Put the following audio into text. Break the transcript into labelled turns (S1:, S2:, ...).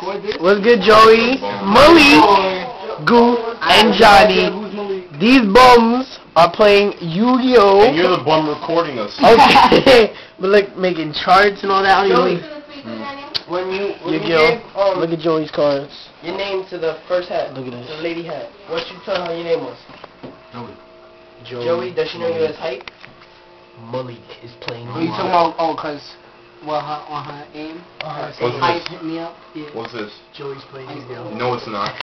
S1: record this?
S2: What's good, Joey? Malik, Goof, and Johnny. These bums are playing Yu-Gi-Oh!
S3: And you're the bum recording us.
S2: Okay, but like making charts and all that. I don't even
S1: When you when you
S2: Yu-Gi-Oh!
S1: gave um
S2: Look at Joey's cards.
S1: your name to the first hat,
S2: Look at
S1: to
S2: this.
S1: the lady hat, what you tell her your name was? Joey, Joey. does she know you as height?
S2: Malik is playing.
S4: What you talking about? Oh, cause well, her, on her aim,
S1: Uh-huh.
S3: What's this?
S4: hit me up. Yeah.
S3: What's this?
S2: Joey's playing
S3: No, it's not.